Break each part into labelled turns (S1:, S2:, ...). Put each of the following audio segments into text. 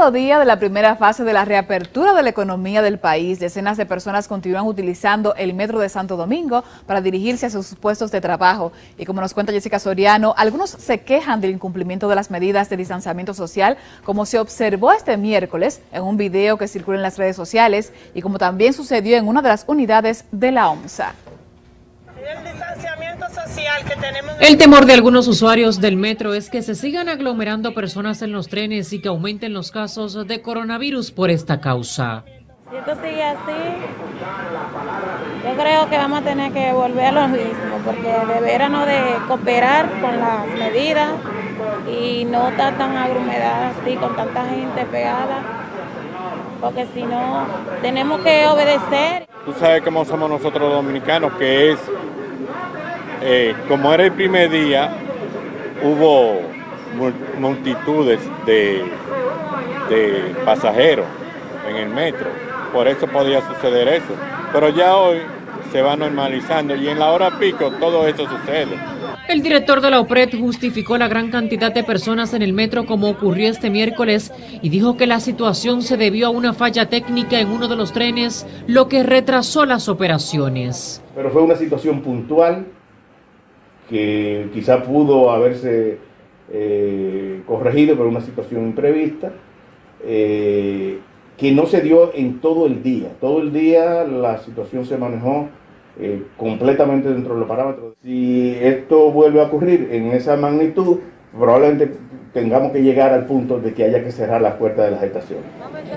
S1: segundo día de la primera fase de la reapertura de la economía del país, decenas de personas continúan utilizando el metro de Santo Domingo para dirigirse a sus puestos de trabajo. Y como nos cuenta Jessica Soriano, algunos se quejan del incumplimiento de las medidas de distanciamiento social, como se observó este miércoles en un video que circula en las redes sociales y como también sucedió en una de las unidades de la OMSA.
S2: El temor de algunos usuarios del metro es que se sigan aglomerando personas en los trenes y que aumenten los casos de coronavirus por esta causa.
S3: Si esto sigue así, yo creo que vamos a tener que volver a lo mismo, porque deberíamos de cooperar con las medidas y no estar tan aglomeradas así, con tanta gente pegada, porque si no, tenemos que obedecer.
S4: Tú sabes cómo somos nosotros dominicanos, que es eh, como era el primer día, hubo multitudes de, de pasajeros en el metro. Por eso podía suceder eso. Pero ya hoy se va normalizando y en la hora pico todo eso sucede.
S2: El director de la OPRED justificó la gran cantidad de personas en el metro como ocurrió este miércoles y dijo que la situación se debió a una falla técnica en uno de los trenes, lo que retrasó las operaciones.
S5: Pero fue una situación puntual que quizá pudo haberse eh, corregido por una situación imprevista, eh, que no se dio en todo el día. Todo el día la situación se manejó eh, completamente dentro de los parámetros. Si esto vuelve a ocurrir en esa magnitud, probablemente tengamos que llegar al punto de que haya que cerrar las puertas de las estaciones.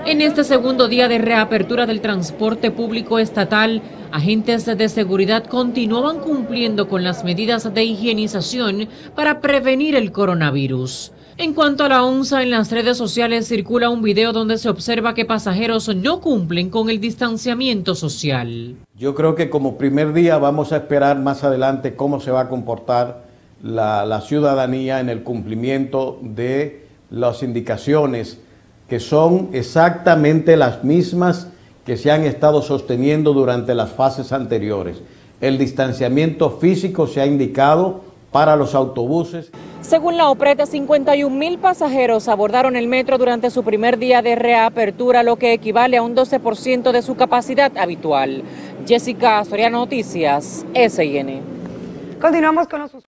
S2: En este segundo día de reapertura del transporte público estatal, agentes de seguridad continuaban cumpliendo con las medidas de higienización para prevenir el coronavirus. En cuanto a la onza, en las redes sociales circula un video donde se observa que pasajeros no cumplen con el distanciamiento social.
S6: Yo creo que como primer día vamos a esperar más adelante cómo se va a comportar la, ciudadanía en el cumplimiento de las indicaciones que son exactamente las mismas que se han estado sosteniendo durante las fases anteriores. El distanciamiento físico se ha indicado para los autobuses.
S2: Según la OPRET, 51 mil pasajeros abordaron el metro durante su primer día de reapertura, lo que equivale a un 12% de su capacidad habitual. Jessica Soriano Noticias, SIN.
S7: Continuamos con los